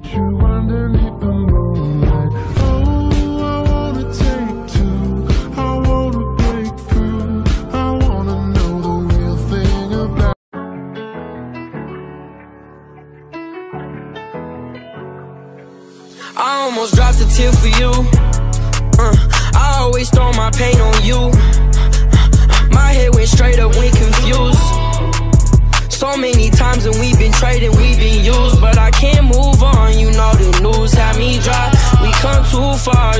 I almost dropped a tear for you. Uh, I always throw my pain on you. My head went straight up when confused. So many times and we've been trading, we've far.